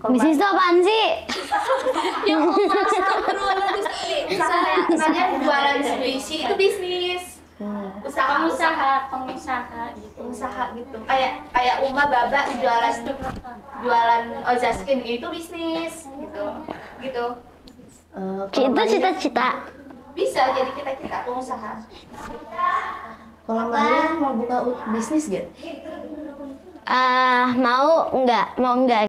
Bisnis itu apaan sih? Ya Allah, astagfirullahaladzim. Misalnya jualan sushi itu bisnis. Usaha pengusaha pengusaha gitu usaha gitu. Kayak kayak Uma Baba jualan jualan Ozaskin itu bisnis gitu. Gitu. Eh, kalau Itu cita-cita. Bisa jadi kita-kita pengusaha. Kalau Maria mau buka bisnis gak? Ah, mau enggak? Mau enggak?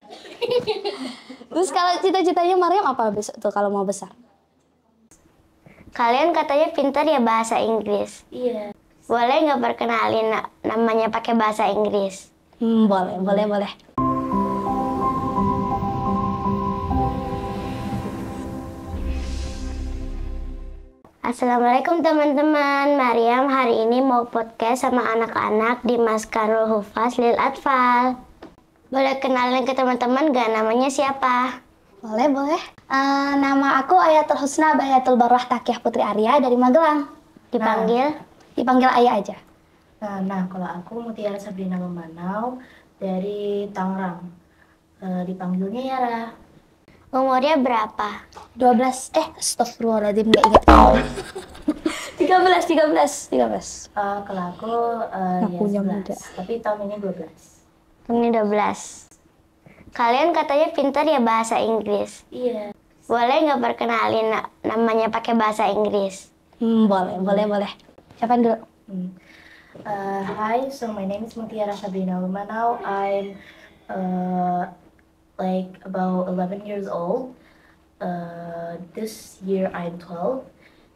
Terus kalau cita-citanya Mariam apa besok tuh kalau mau besar? Kalian katanya pintar ya bahasa Inggris. Iya. Boleh nggak perkenalin na- namanya pakai bahasa Inggris? Hmm, boleh, boleh, boleh. Assalamualaikum teman-teman. Mariam hari ini mau podcast sama anak-anak di Maskanul Hufaz Lil Atfal. Boleh kenalin ke teman-teman gak namanya siapa? Boleh, boleh. Eh, nama aku Ayatul Husna Bayatul Barwah Takiyah Putri Arya dari Magelang. Dipanggil? Dipanggil Ayah aja. Nah, nah kalau aku Mutiara Sabrina Memanau dari Tangerang. Eh, dipanggilnya Yara. Umurnya berapa? 12, eh astagfirullahaladzim, gak inget. 13, 13, 13. Eh, kalau aku eh, ya Akunya 11. muda. Tapi tahun ini 12. Ini 12. Kalian katanya pintar ya bahasa Inggris. Iya. Boleh nggak perkenalin na- namanya pakai bahasa Inggris? Hmm, boleh, boleh, boleh. Siapa dulu? Hmm. Uh, hi, so my name is Mutiara Sabrina Memanau. I'm uh, like about 11 years old. Uh, this year I'm 12.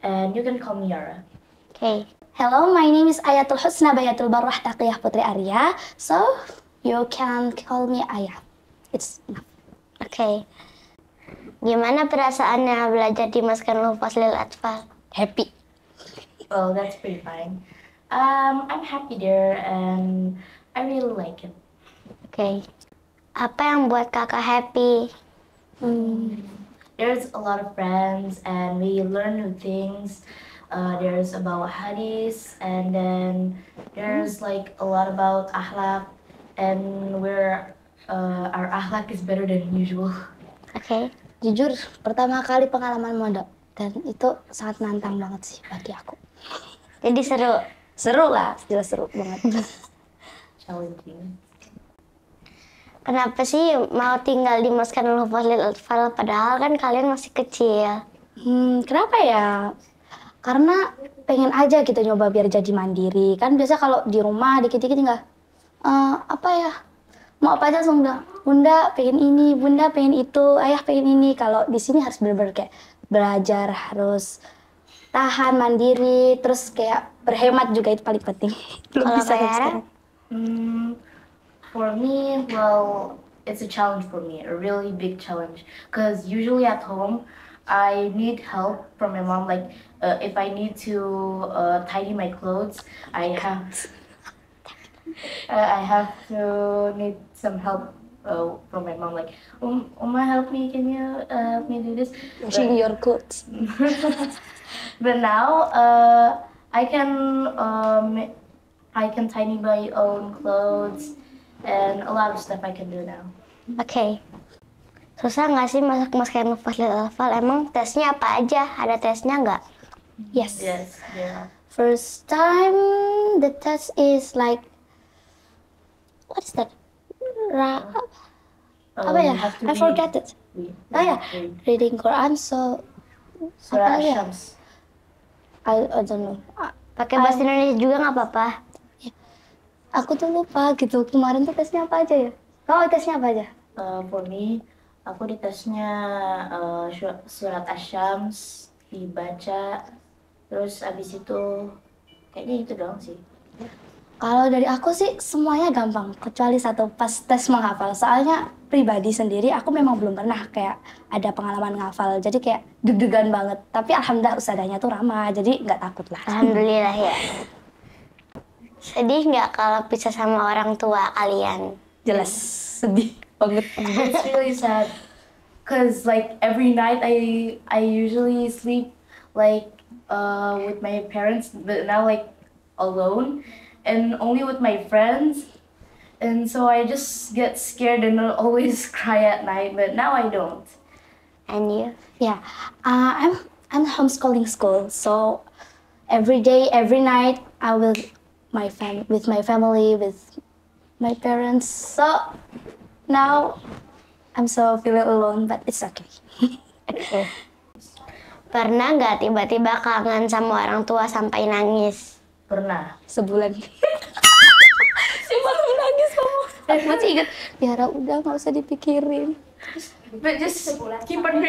And you can call me Yara. Okay. Hello, my name is Ayatul Husna Bayatul Barwah Takiyah Putri Arya. So, you can call me Ayah. It's enough. Oke. Gimana perasaannya belajar di Maskanul Hufaz Lil Atfal? Happy. Well, that's pretty fine. Um, I'm happy there and I really like it. Oke. Apa yang buat kakak happy? There's a lot of friends and we learn new things. Uh, there's about hadith and then there's like a lot about akhlak and where uh, our akhlak is better than usual. Oke. Jujur, pertama kali pengalaman mondok. Dan itu sangat nantang banget sih bagi aku. Jadi seru. Seru lah, jelas seru banget. Challenging. Kenapa sih mau tinggal di Maskanul Hufaz Lil Atfal padahal kan kalian masih kecil? Hmm, kenapa ya? Karena pengen aja gitu nyoba biar jadi mandiri. Kan biasa kalau di rumah dikit-dikit tinggal "Eh, apa ya? Mau apa aja langsung bilang, Bunda pengen ini, Bunda pengen itu, Ayah pengen ini. Kalau di sini harus bener-bener kayak belajar, harus tahan mandiri, terus kayak berhemat juga itu paling penting. Belum Kalau bisa kayak sekarang. Mm, for me, well, it's a challenge for me, a really big challenge. Because usually at home, I need help from my mom. Like, uh, if I need to uh, tidy my clothes, I have uh, I have to need some help uh, from my mom. Like, um, Uma, help me. Can you uh, help me do this? Washing your clothes. But now, uh, I can um, I can tidy my own clothes and a lot of stuff I can do now. Oke. Susah nggak sih masuk Maskanul Hufaz Lil Atfal? Emang tesnya apa aja? Ada tesnya nggak? Yes. Yes, yeah. First time the test is like what is that? Ra Um, apa ya? I forget it. read- Oh ya, read reading Quran so Surah apa ya? I, I don't know. Pakai bahasa Indonesia juga nggak apa-apa. Aku tuh lupa gitu. Kemarin tuh tesnya apa aja ya? Oh, tesnya apa aja? Uh, for me, aku di tesnya uh, sur- surat Ash-Shams dibaca, terus abis itu kayaknya itu doang sih. Kalau dari aku sih semuanya gampang, kecuali satu pas tes menghafal. Soalnya pribadi sendiri aku memang belum pernah kayak ada pengalaman ngafal. Jadi kayak deg-degan banget. Tapi alhamdulillah ustazahnya tuh ramah, jadi nggak takut lah. Alhamdulillah ya. Sedih nggak kalau pisah sama orang tua kalian? Jelas sedih banget. It's really sad, cause like every night I I usually sleep like uh, with my parents, but now like alone and only with my friends. and so I just get scared and always cry at night. But now I don't. And you? Yeah, uh, I'm I'm homeschooling school, so every day, every night, I will my fam with my family, with my parents. So now I'm so feeling alone, but it's okay. Pernah nggak tiba-tiba kangen sama orang tua sampai nangis? Pernah. Sebulan. si malam nangis kamu. Aku masih ingat. Tiara udah nggak usah dipikirin. But just keep on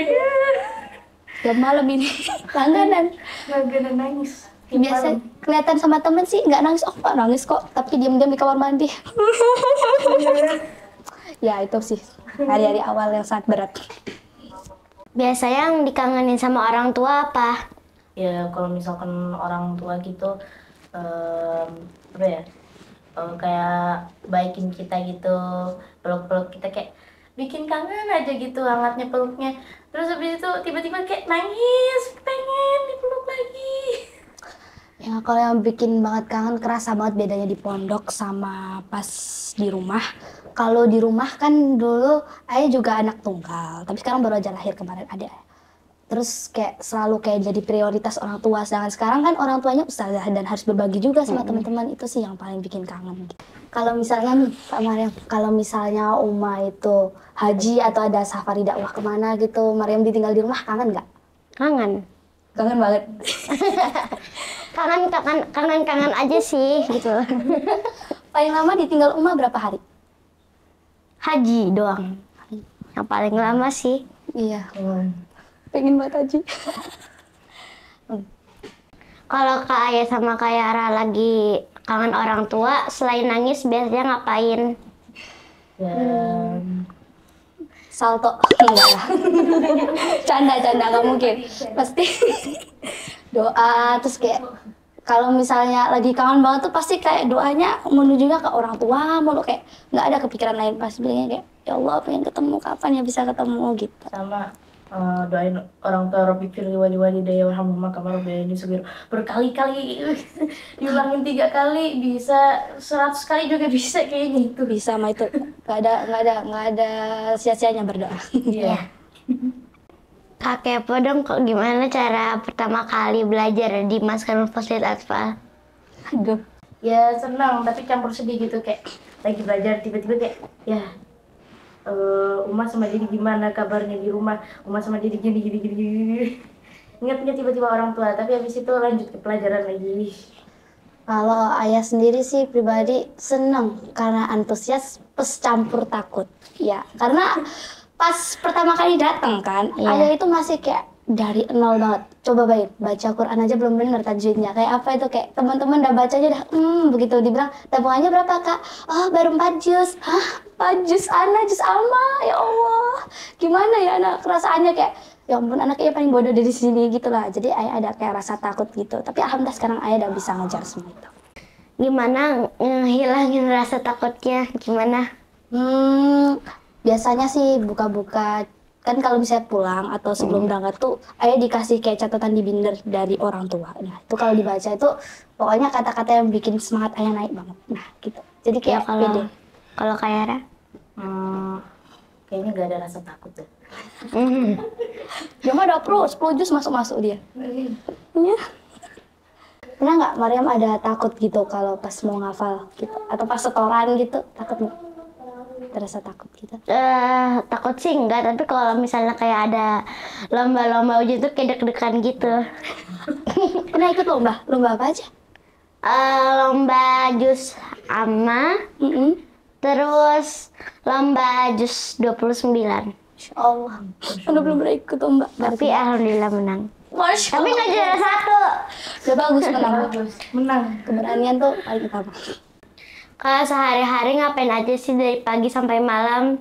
malam ini langganan. Gonna nangis. Biasa kelihatan sama temen sih nggak nangis. Oh nggak nangis kok, tapi diam-diam di kamar mandi. ya itu sih hari-hari awal yang sangat berat. Biasanya yang dikangenin sama orang tua apa? ya kalau misalkan orang tua gitu em, apa ya eh, kayak baikin kita gitu peluk-peluk kita kayak bikin kangen aja gitu hangatnya peluknya terus habis itu tiba-tiba kayak nangis pengen dipeluk lagi Ya kalau yang bikin banget kangen kerasa banget bedanya di pondok sama pas di rumah. Kalau di rumah kan dulu ayah juga anak tunggal, tapi sekarang baru aja lahir kemarin ada. Terus kayak selalu kayak jadi prioritas orang tua. Sedangkan sekarang kan orang tuanya ustazah dan harus berbagi juga sama teman-teman itu sih yang paling bikin kangen. gitu. Kalau misalnya nih Pak Mariam, kalau misalnya Uma itu haji atau ada safari dakwah ke mana gitu, Mariam ditinggal di rumah kangen nggak? Kangen. Kangen banget. Kangen, kangen, kangen, kangen aja sih gitu. Paling lama ditinggal Uma berapa hari? Haji doang. Yang paling lama sih. Iya. Pengen banget haji. Kalau Kak Ayah sama Kak Yara lagi kangen orang tua, selain nangis biasanya ngapain? ya Salto. Enggak lah. canda, canda. Nggak mungkin. Pasti doa. Terus kayak kalau misalnya lagi kangen banget tuh pasti kayak doanya menujunya ke orang tua mulu kayak nggak ada kepikiran lain pas bilangnya kayak ya Allah pengen ketemu kapan ya bisa ketemu? gitu. Sama eh, doain orang tua Robi Firli wali wali daya warhamhumma kamar ini segera berkali-kali diulangin tiga kali bisa seratus kali juga bisa kayaknya itu. Bisa mah itu. Nggak ada nggak ada nggak ada sia-sianya berdoa. Iya. Kak Kepo dong, kok gimana cara pertama kali belajar di Maskan Faslit Atfal? aduh. Ya senang tapi campur sedih gitu kayak lagi belajar tiba-tiba kayak ya eh Uma sama jadi gimana kabarnya di rumah? Uma sama jadi gini gini gini gini ingat-ingat tiba-tiba orang tua? Tapi habis itu lanjut ke pelajaran lagi. Kalau ayah sendiri sih pribadi seneng karena antusias plus campur takut. Ya, karena pas pertama kali datang kan, Iya. ayah itu masih kayak dari nol banget. Coba baik, baca Quran aja belum bener tajwidnya. Kayak apa itu kayak teman-teman udah baca aja udah hmm begitu dibilang tabungannya berapa kak? Oh baru 4 juz. Hah? 4 juz Ana, juz Alma? Ya Allah. Gimana ya anak kerasaannya kayak ya ampun anaknya paling bodoh dari sini gitu lah. Jadi ayah ada kayak rasa takut gitu. Tapi alhamdulillah sekarang ayah udah bisa ngejar semua itu. Gimana ngehilangin rasa takutnya? Gimana? Hmm, biasanya sih buka-buka kan kalau misalnya pulang atau sebelum berangkat tuh ayah dikasih kayak catatan di binder dari orang tua. Nah itu kalau dibaca itu pokoknya kata-kata yang bikin semangat ayah naik banget. Nah gitu. Jadi Ya kayak pede. kalau kalau Kak Yara? hmm, kayaknya gak ada rasa takut deh Hmm. Mah udah pro, 10 jus masuk-masuk dia. Iya. Pernah nggak Mariam ada takut gitu kalau pas mau ngafal gitu atau pas setoran gitu takut nggak? Terasa takut gitu. Eh, takut sih enggak, tapi kalau misalnya kayak ada lomba-lomba ujian tuh kayak deg-degan gitu. Pernah ikut lomba? Lomba apa aja? Eh, lomba jus ama, Mm terus lomba jus 29. Insya Allah. Udah belum pernah ikut lomba. Tapi alhamdulillah menang. Masya Tapi nggak juara satu. Udah bagus menang. bagus menang Keberanian tuh paling utama. Kalau sehari-hari ngapain aja sih dari pagi sampai malam?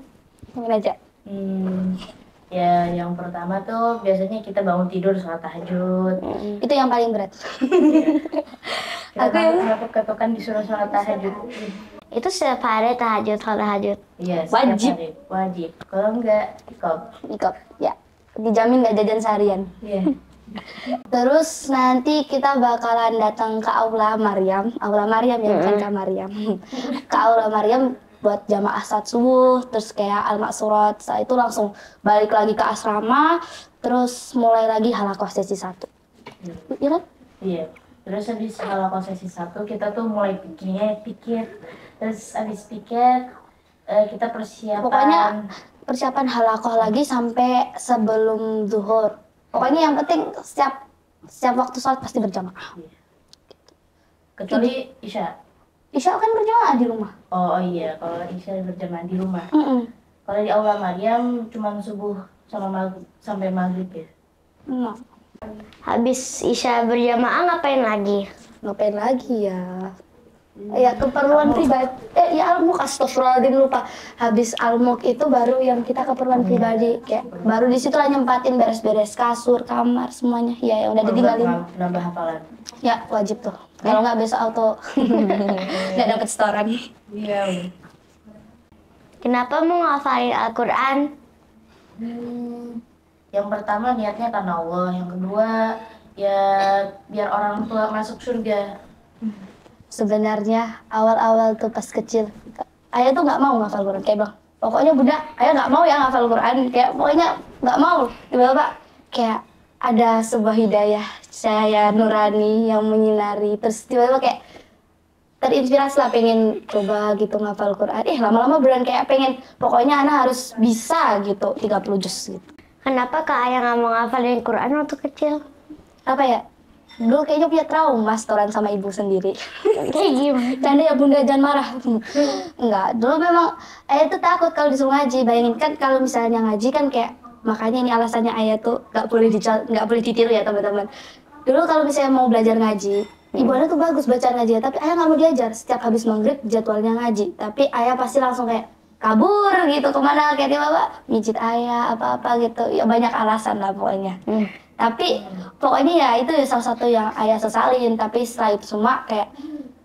Mungkin aja. hmm, ya yang pertama tuh biasanya kita bangun tidur sholat tahajud Itu yang paling berat. kita Aku yang- ketuk-ketukan disuruh sholat tahajud Itu setiap hari tahajud, sholat tahajud. Iya, Wajib. hari. Wajib. Kalau enggak, kop. Ikut. Ya. Dijamin nggak jajan seharian. Iya. Terus nanti kita bakalan datang ke Aula Maryam. Aula Maryam ya, bukan ke Maryam. ke Aula Maryam buat jamaah saat subuh terus kayak al maksurat setelah itu langsung balik lagi ke asrama terus mulai lagi halakoh sesi satu Iya kan? Iya. Terus habis kalau sesi satu kita tuh mulai pikir, pikir. Terus habis pikir eh, kita persiapan. Pokoknya persiapan halakoh lagi sampai sebelum zuhur. Pokoknya yang penting setiap setiap waktu sholat pasti berjamaah. kecuali Isya. Isya kan berjamaah di rumah. Oh, oh iya, kalau Isya berjamaah di rumah. Mm-mm. Kalau di aula Maryam cuma subuh sama maghrib sampai maghrib ya. Mm. Habis Isya berjamaah ngapain lagi? Ngapain lagi ya? Ya keperluan pribadi. Eh ya almuk astagfirullahaladzim lupa. Habis almuk itu baru yang kita keperluan pribadi. Kayak baru di situ lah nyempatin beres-beres kasur, kamar semuanya. Ya yang udah ditinggalin. Nambah- Nambah hafalan. Ya wajib tuh. Kalau nggak besok auto nggak dapet setoran. Iya. Kenapa mau ngafalin Al-Quran? Hmm, yang pertama niatnya karena Allah, yang kedua ya biar orang tua masuk surga. Sebenarnya awal-awal tuh pas kecil, ayah tuh nggak mau ngafal Quran. Kayak bang, pokoknya bunda, ayah nggak mau ya ngafal Quran. Kayak pokoknya nggak mau. Tiba-tiba kayak ada sebuah hidayah saya nurani yang menyinari. Terus tiba-tiba kayak terinspirasi lah pengen coba gitu ngafal Quran. Eh lama-lama beneran kayak pengen pokoknya anak harus bisa gitu 30 juz gitu. Kenapa Kak Ayah nggak mau ngafalin Quran waktu kecil? Apa ya? Dulu kayaknya punya trauma setoran sama ibu sendiri. Kayak gimana? Canda ya bunda jangan marah. Enggak, dulu memang ayah tuh takut kalau disuruh ngaji. Bayangin kan kalau misalnya ngaji kan kayak makanya ini alasannya ayah tuh nggak boleh nggak boleh ditiru ya teman-teman. Dulu kalau misalnya mau belajar ngaji, ibu ayah tuh bagus baca ngaji ya, tapi ayah nggak mau diajar. Setiap habis maghrib jadwalnya ngaji, tapi ayah pasti langsung kayak kabur gitu ke mana kayak tiba tiba mijit ayah apa apa gitu ya banyak alasan lah pokoknya Hmm. Tapi pokoknya ya itu salah satu yang ayah sesalin tapi setelah itu semua kayak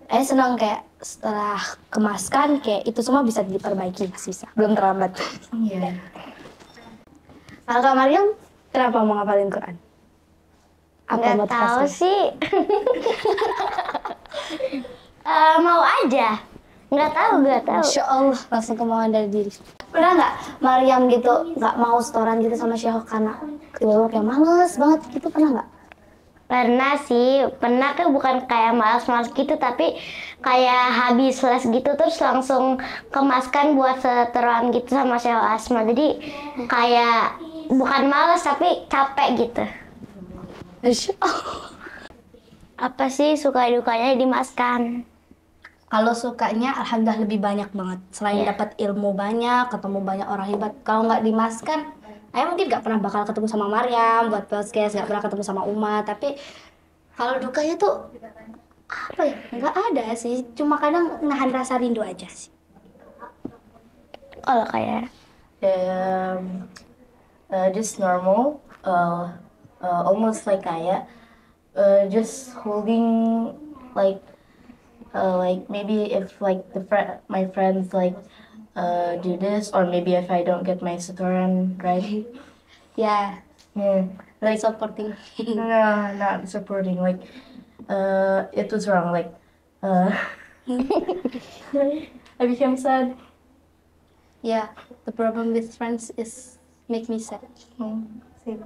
ayah senang kayak setelah kemaskan kayak itu semua bisa diperbaiki masih bisa belum terlambat Iya. kalau Kak Mariam kenapa mau ngapalin Quran apa Nggak tahu sih. Eh, mau aja. Nggak tahu, nggak tahu. Masya Allah langsung kemauan dari diri pernah nggak Mariam gitu nggak mau setoran gitu sama Syekh karena tiba-tiba kayak males banget gitu pernah nggak Pernah sih, pernah tuh bukan kayak malas-malas gitu, tapi kayak habis les gitu terus langsung kemaskan buat setoran gitu sama Syekh Asma. Jadi kayak bukan malas tapi capek gitu. Masya Allah Apa sih suka dukanya dimaskan? Kalau sukanya, alhamdulillah lebih banyak banget. Selain Iya. dapat ilmu banyak, ketemu banyak orang hebat. Kalau nggak dimaskan, saya mungkin nggak pernah bakal ketemu sama Maryam buat podcast, nggak pernah ketemu sama Uma. Tapi kalau dukanya tuh apa ya? Nggak ada sih. Cuma kadang nahan rasa rindu aja sih. Kalau kayak um, uh, just normal, uh, uh, almost like kayak uh, just holding like uh, like maybe if like the fr- my friends like uh, do this or maybe if I don't get my setoran right, Ya, yeah, like supporting. no, not supporting like uh, it was wrong like uh, I became sad. Ya, the problem with friends is make me sad. Hmm, same.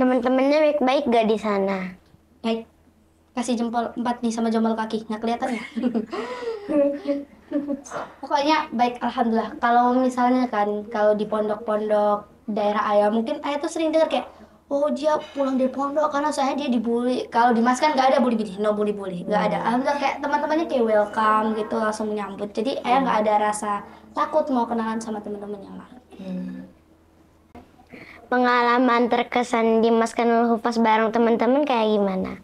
teman-temannya baik-baik gak di sana? Baik, kasih jempol empat nih sama jempol kaki, nggak kelihatan ya? Pokoknya baik, alhamdulillah. Kalau misalnya kan, kalau di pondok-pondok daerah ayah, mungkin ayah tuh sering dengar kayak, oh dia pulang dari pondok karena saya dia dibully. Kalau di Mas kan nggak ada bully-bully, no bully-bully, nggak ada. Alhamdulillah kayak teman-temannya kayak welcome gitu, langsung menyambut. Jadi ayah nggak ada rasa takut mau kenalan sama teman-teman yang lain. Pengalaman terkesan di Maskanul Hufaz bareng teman-teman kayak gimana?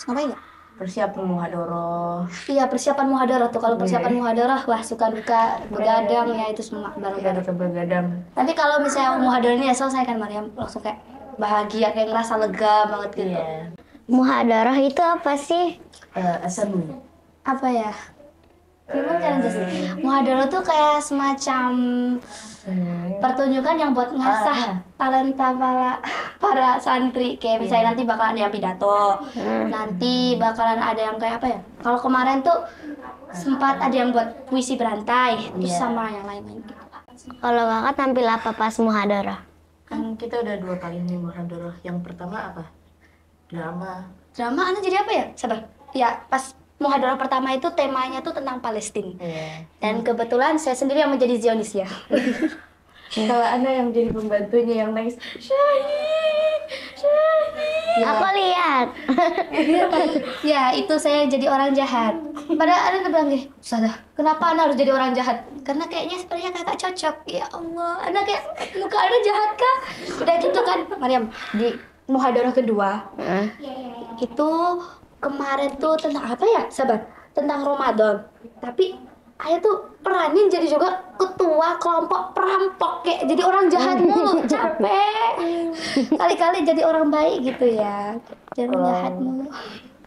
Terus ngapain ya? Persiapan muhadoroh. Iya persiapan muhadarah tuh kalau persiapan muhadarah wah suka duka begadang ya itu semua bareng Gak ada begadang. Tapi kalau misalnya muhadarah ini ya selesai kan Mariam langsung kayak bahagia kayak ngerasa lega banget gitu. Iya. Muhadarah itu apa sih? Eh, assembly. Apa ya? Gimana cara jelasin? Muhadarah tuh kayak semacam pertunjukan yang buat ngasah talenta para para santri kayak misalnya nanti bakalan ada yang pidato nanti bakalan ada yang kayak apa ya kalau kemarin tuh sempat ada yang buat puisi berantai terus Iya. sama yang lain-lain gitu. Kalau kakak tampil apa pas muhadharah? Kan kita udah dua kali nih muhadharah. Yang pertama apa? Drama. Drama anak jadi apa ya? Sabar. Ya, pas muhadharah pertama itu temanya tuh tentang Palestina. Iya. Dan kebetulan saya sendiri yang menjadi Zionis ya. Kalau Ana yang jadi pembantunya yang nangis, Syahid, Syahid. Aku lihat. ya, itu saya jadi orang jahat. Padahal ada bilang gini, Ustazah, kenapa Anda harus jadi orang jahat? Karena kayaknya sepertinya kakak cocok. Ya Allah, Anda kayak muka Anda jahat kah? Udah gitu kan, Mariam, di muhadharah kedua, Heeh. itu kemarin tuh tentang apa ya? Sabar, tentang Ramadan. Tapi Ayah tuh peranin jadi juga ketua kelompok perampok kayak jadi orang jahat mulu capek kali-kali jadi orang baik gitu ya jangan Oh. jahat mulu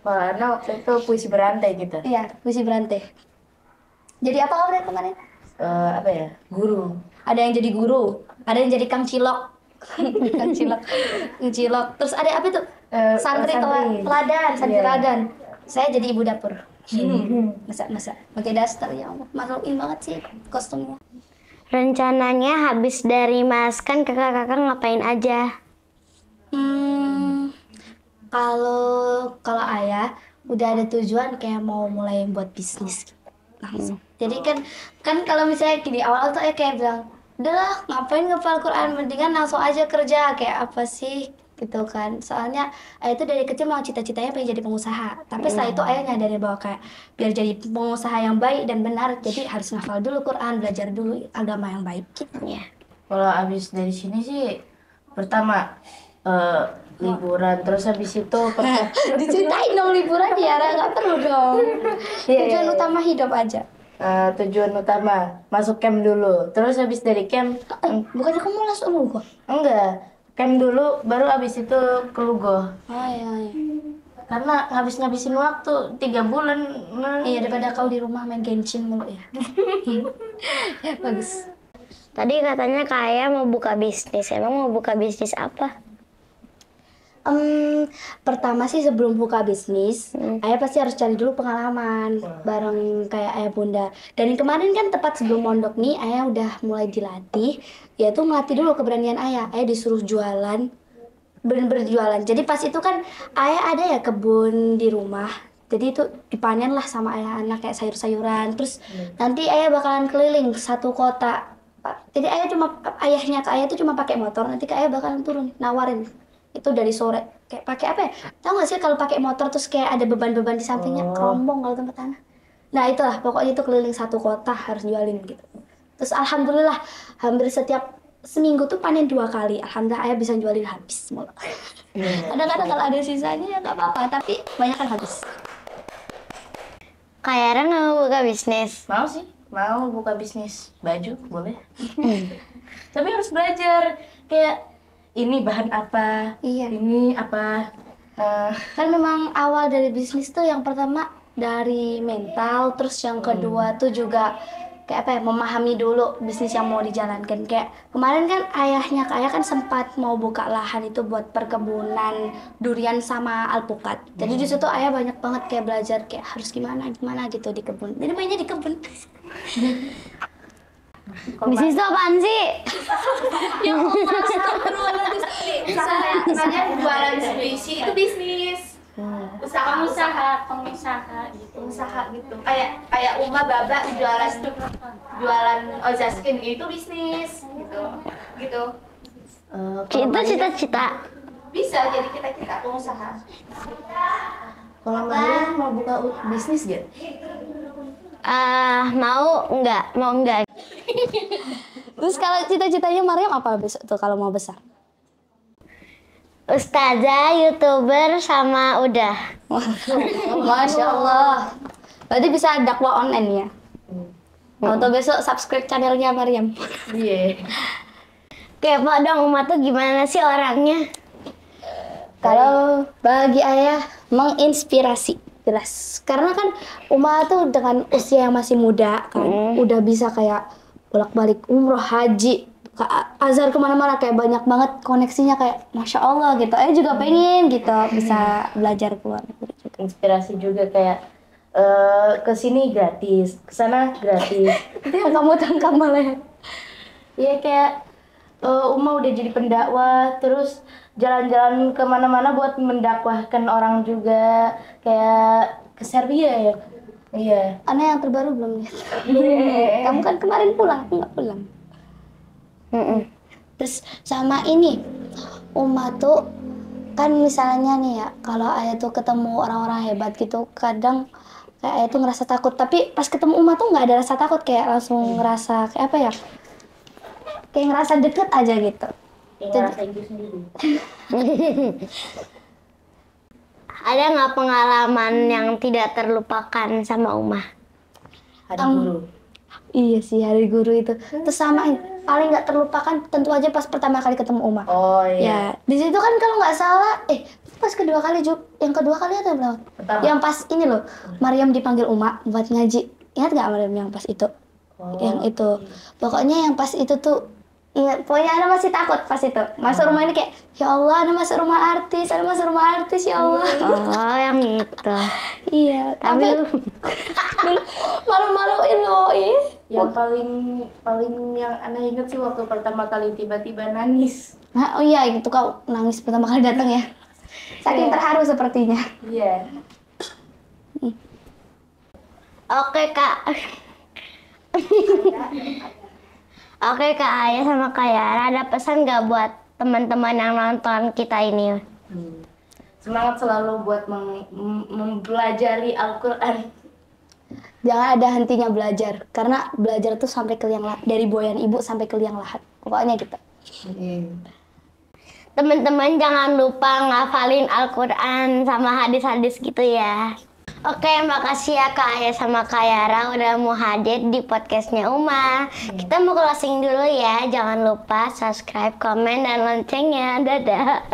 Kalau Ana waktu itu puisi berantai gitu. iya puisi berantai jadi apa kamu kemarin Eh, apa ya? Guru. ada yang jadi guru ada yang jadi kang cilok kang cilok. Cilok. Terus ada apa tuh? Eh, santri, santri. tela- teladan santri Iya. teladan. Saya jadi ibu dapur. Masak masak. Pakai daster ya Allah. Maklumin banget sih kostumnya. Rencananya habis dari maskan kakak-kakak ngapain aja? Hmm, kalau kalau ayah udah ada tujuan kayak mau mulai buat bisnis. Gitu, langsung. Jadi kan kan kalau misalnya gini awal tuh ayah kayak bilang, udahlah ngapain ngepal Quran mendingan langsung aja kerja kayak apa sih gitu kan. Soalnya ayah itu dari kecil mau cita-citanya pengen jadi pengusaha. Tapi setelah itu ayah nyadarin bahwa kayak biar jadi pengusaha yang baik dan benar jadi harus ngafal dulu Quran, belajar dulu agama yang baik gitu. Ya. Kalau abis dari sini sih pertama eh, liburan terus habis itu Diceritain dong liburan ya, nggak perlu dong. Iya, Tujuan iya, iya. utama hidup aja. Eh, tujuan utama masuk camp dulu. Terus habis dari camp Eh, bukannya kamu langsung lu kok? enggak camp dulu baru habis itu ke Lugo. Oh iya, iya. Karena ngabis-ngabisin waktu tiga bulan. nah, Iya daripada kau di rumah main Genshin mulu ya. Bagus. Tadi katanya kayak mau buka bisnis. Emang mau buka bisnis apa? Em, pertama sih sebelum buka bisnis, ayah pasti harus cari dulu pengalaman bareng kayak ayah bunda. Dan kemarin kan tepat sebelum mondok nih, ayah udah mulai dilatih, yaitu melatih dulu keberanian ayah. Ayah disuruh jualan, bener-bener jualan. Jadi pas itu kan ayah ada ya kebun di rumah. Jadi itu dipanen lah sama ayah anak kayak sayur-sayuran. Terus nanti ayah bakalan keliling satu kota. Jadi ayah cuma ayahnya ke ayah itu cuma pakai motor. Nanti ke ayah bakalan turun nawarin itu dari sore. Kayak pakai apa ya? Tahu nggak sih kalau pakai motor terus kayak ada beban-beban di sampingnya kerombong kalau tempat tanah. Nah itulah pokoknya itu keliling satu kota harus jualin gitu. Terus alhamdulillah hampir setiap seminggu tuh panen dua kali. Alhamdulillah ayah bisa jualin habis mulu kadang-kadang kalau ada sisanya ya nggak apa-apa tapi banyak kan habis. Kayak nggak mau buka bisnis. Mau sih, mau buka bisnis. Baju boleh. Tapi harus belajar. Kayak ini bahan apa, Iya. ini apa. eh, kan memang awal dari bisnis tuh yang pertama dari mental terus yang kedua tuh juga kayak apa ya memahami dulu bisnis yang mau dijalankan. Kayak kemarin kan ayahnya ayah kan sempat mau buka lahan itu buat perkebunan durian sama alpukat. Jadi di situ ayah banyak banget kayak belajar kayak harus gimana gimana gitu di kebun. Jadi mainnya di kebun Bisnis itu apaan sih? Misalnya kalian jualan puisi itu bisnis. Usaha usaha pengusaha pengusaha gitu usaha gitu. Kayak kayak Uma Baba jualan jualan Ozaskin itu bisnis gitu. Gitu. eh, kalau Itu cita-cita. Bisa jadi kita kita pengusaha. Kalau Maria mau buka bisnis gak? Ah, mau enggak? Mau enggak? terus kalau cita-citanya Mariam apa besok tuh kalau mau besar Ustazah, youtuber, sama udah. Masya Allah. Berarti bisa dakwah online ya? Atau besok subscribe channelnya Mariam. Iya. Kepo dong Uma tuh gimana sih orangnya? Kalau bagi ayah menginspirasi jelas. Karena kan Uma tuh dengan usia yang masih muda kan, udah bisa kayak bolak-balik umroh haji ke Azhar ke mana-mana kayak banyak banget koneksinya kayak masya Allah gitu. Ayah juga pengen gitu bisa belajar keluar negeri juga. Inspirasi juga kayak eh ke sini gratis, ke sana gratis. Itu yang kamu tangkap malah. ya? Iya kayak eh, Uma udah jadi pendakwah, terus jalan-jalan ke mana-mana buat mendakwahkan orang juga, kayak ke Serbia ya. Iya. Aneh yang terbaru belum lihat. Kamu kan kemarin pulang, aku nggak pulang. Mm-mm. Terus sama ini, Uma tuh kan misalnya nih ya, kalau ayah tuh ketemu orang-orang hebat gitu, kadang kayak ayah tuh ngerasa takut. Tapi pas ketemu Uma tuh nggak ada rasa takut, kayak langsung ngerasa kayak apa ya? Kayak ngerasa deket aja gitu. Itu sendiri. Ada nggak pengalaman yang tidak terlupakan sama Uma? Hari Am- guru. Iya sih hari guru itu. Terus sama paling nggak terlupakan tentu aja pas pertama kali ketemu Uma. Oh Ya, iya. di situ kan kalau nggak salah, eh pas kedua kali Juk, yang kedua kali atau berapa? Pertama. Yang pas ini loh, Mariam dipanggil Uma buat ngaji. Ingat nggak Mariam yang pas itu? Oh. Yang itu. Pokoknya yang pas itu tuh Ingat, pokoknya Ana masih takut pas itu. Masuk rumah ini kayak, ya Allah, Ana masuk rumah artis, Ana masuk rumah artis, ya Allah. Oh, yang itu. iya, Tapi tapi lu malu-maluin loh, ih. Yang paling paling yang aneh inget sih waktu pertama kali tiba-tiba nangis. Nah, oh iya, itu kau nangis pertama kali datang ya. Saking terharu sepertinya. Iya. Oke kak. Oke kak Ayah sama kak Yara ada pesan nggak buat teman-teman yang nonton kita ini? Hmm. Semangat selalu buat mempelajari Al-Quran. Jangan ada hentinya belajar, karena belajar tuh sampai ke liang lahat, dari buayan ibu sampai ke liang lahat. Pokoknya gitu. Teman-teman jangan lupa ngafalin Al-Quran sama hadis-hadis gitu ya. Oke, makasih ya Kak Ayah sama Kak Yara udah mau hadir di podcastnya Uma. Kita mau closing dulu ya. Jangan lupa subscribe, komen, dan loncengnya. Dadah.